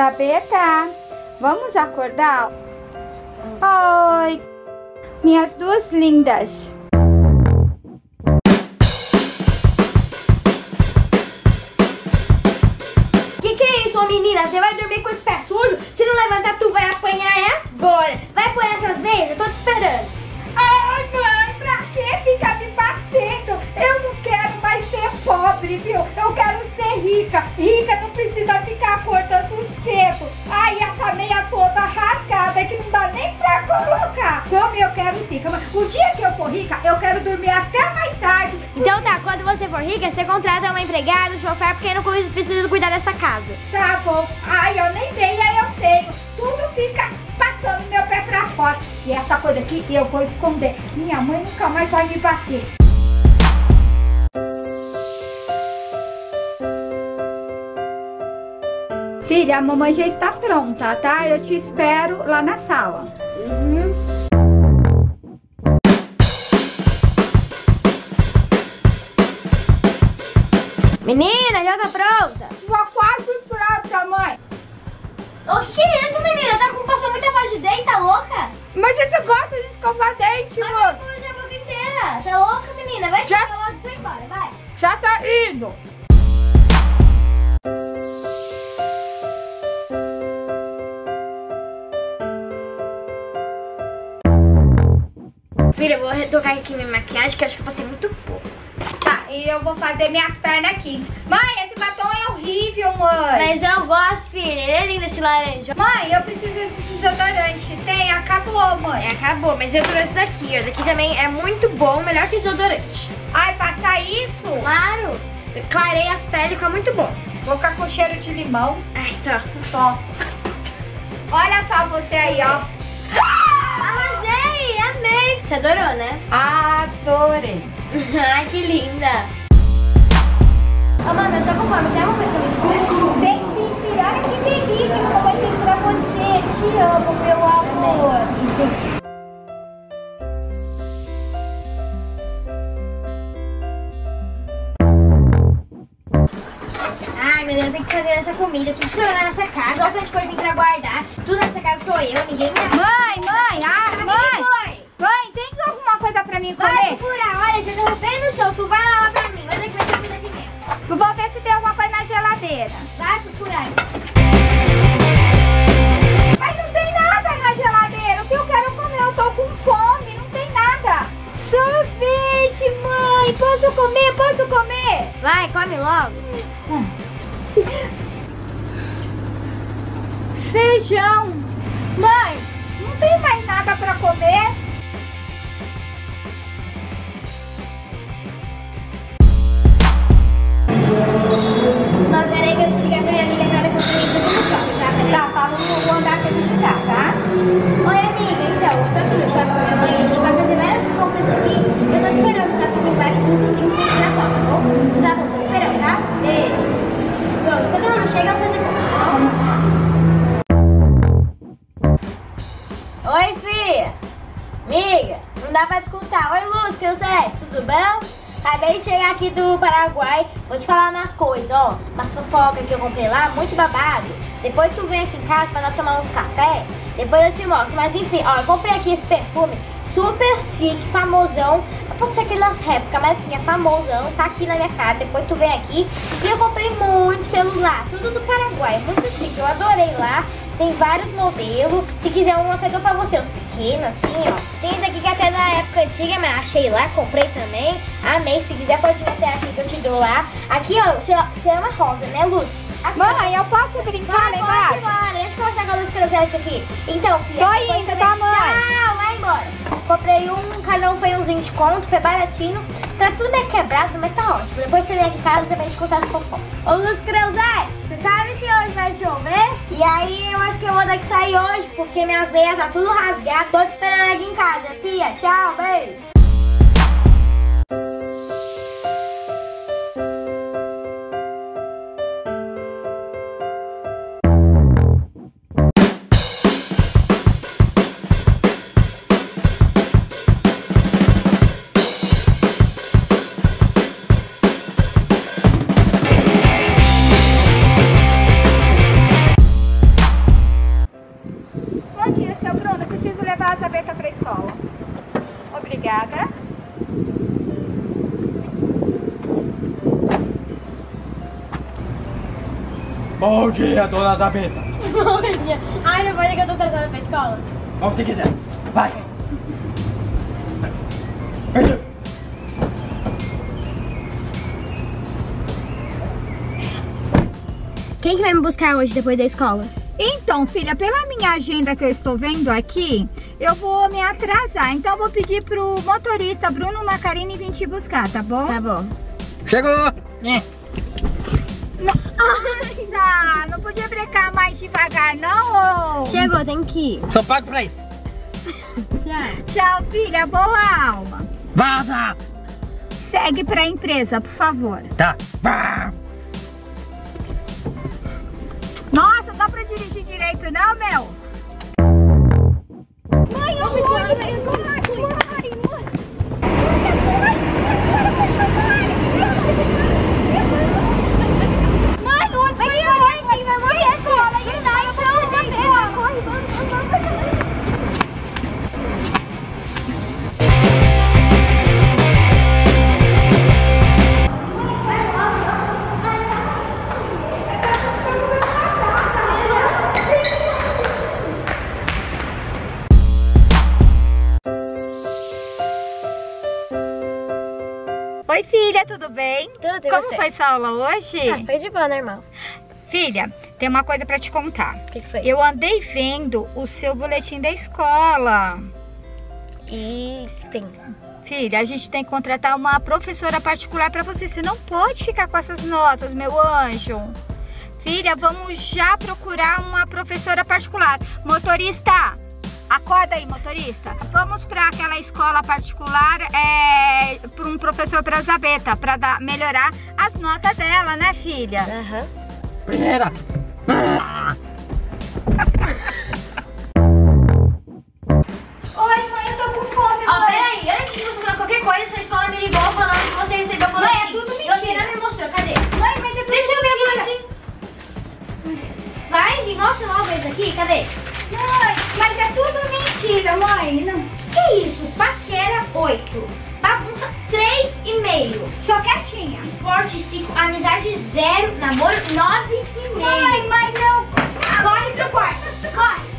Elizabeta, vamos acordar? Oi, minhas duas lindas. Que que é isso, menina? Você vai dormir com esse pé sujo? Se não levantar, tu vai apanhar é agora. Vai por essas meias, eu tô te esperando. Ai, mãe, pra que ficar me batendo? Eu não quero mais ser pobre, viu? Eu quero rica. Rica não precisa ficar cortando cedo. Ai, essa meia toda rasgada que não dá nem pra colocar. Como eu quero ficar. O dia que eu for rica, eu quero dormir até mais tarde. Então tá, quando você for rica, você contrata uma empregada, um chofer, porque não precisa cuidar dessa casa. Tá bom. Ai, eu nem meia eu tenho. Tudo fica passando meu pé pra fora. E essa coisa aqui eu vou esconder. Minha mãe nunca mais vai me bater. Filha, a mamãe já está pronta, tá? Eu te espero lá na sala. Menina, já tá pronta? Já quase pronta, mãe. O que, que é isso, menina? Tá com passou muita voz de dente, tá louca? Mas você gosta de escovar dente, mãe? fazer a boca inteira. Tá louca, menina? Vai Já- chegar logo e vai embora, vai. Já tá indo. Filha, eu vou retocar aqui minha maquiagem, que eu acho que eu passei muito pouco. Tá, e eu vou fazer minhas pernas aqui. Mãe, esse batom é horrível, mãe. Mas eu gosto, filha. Ele é lindo esse laranja. Mãe, eu preciso de desodorante. Tem, acabou, mãe. É, acabou, mas eu trouxe daqui, ó. Daqui também é muito bom, melhor que desodorante. Ai, passar isso? Claro, clareia as peles, fica muito bom. Vou ficar com cheiro de limão. Ai, tá. Top. Olha só você aí, ó. Você adorou, né? Adorei. Ai, que linda. Ô, mano, eu tô com fome. Tem alguma coisa pra mim? Tem sim, filha. Olha que delícia que a mamãe fez pra você. Te amo, meu amor. Ai, menina, tem que fazer essa comida. Tudo eu nessa casa. Olha quanta coisa tem pra guardar. Tudo nessa casa sou eu, ninguém me Mãe, Vai, come logo. Feijão. Mãe, não tem mais nada pra comer? Escutar. Oi, que eu sei. Tudo bem? Acabei de chegar aqui do Paraguai. Vou te falar uma coisa, ó. Umas fofoca que eu comprei lá, muito babado. Depois tu vem aqui em casa pra nós tomar uns café. Depois eu te mostro. Mas enfim, ó, eu comprei aqui esse perfume super chique, famosão. Pode ser aquele nas réplicas, mas enfim, é famosão. Tá aqui na minha cara. Depois tu vem aqui. E eu comprei muito celular, tudo do Paraguai. Muito chique. Eu adorei lá. Tem vários modelos. Se quiser um, eu pego pra você. Os pequenos, assim, ó. Tem esse aqui que até na época antiga, mas achei lá, comprei também. Amei. Se quiser, pode vir até aqui que eu te dou lá. Aqui, ó, você, ama rosa, né, Luz? Mãe, eu posso brincar lá embaixo? embora. Deixa eu com a Luz Cruzete aqui. Então, filha. Tô indo, tá, mãe? Tchau, vai embora. Comprei um, cada um foi uns 20 conto, foi baratinho. Tá tudo meio quebrado, mas tá ótimo. Depois você vem aqui em casa, vem te contar as fofocas. Ô, Luz Cruzete, você sabe se hoje vai chover? E aí, eu acho que eu vou ter que sair hoje, porque minhas meias tá tudo rasgado. Tô te esperando aqui em casa, filha. Tchau, beijo. Bom dia, dona Zabeta. Bom dia. Ai, não pode que eu tô atrasada pra escola. Como você quiser. Vai. Quem que vai me buscar hoje depois da escola? Então, filha, pela minha agenda que eu estou vendo aqui, eu vou me atrasar. Então, eu vou pedir pro motorista Bruno Macarini vir te buscar, tá bom? Tá bom. Chegou. É. Nossa, não podia brecar mais devagar, não? ô? Chegou, tem que ir. Sou pago pra isso. Tchau. Tchau, filha, boa alma. Vaza. Segue pra empresa, por favor. Tá. Vá. Nossa, não dá pra dirigir direito, não, meu? Oi, filha, tudo bem? Tudo, Como você? foi sua aula hoje? Ah, foi de boa, normal. Filha, tem uma coisa pra te contar. O que, que foi? Eu andei vendo o seu boletim da escola. E tem. Filha, a gente tem que contratar uma professora particular pra você. Você não pode ficar com essas notas, meu anjo. Filha, vamos já procurar uma professora particular. Motorista, acorda aí, motorista. Vamos pra aquela escola particular, é, pra um professor pra Zabeta, pra dar, melhorar as notas dela, né, filha? Aham. Primeira. Oi, mãe. Não. Que isso? Paquera 8. Bagunça 3,5. Só quietinha. Esporte 5. Amizade 0. Namoro 9,5. Mãe, mas eu... Corre pro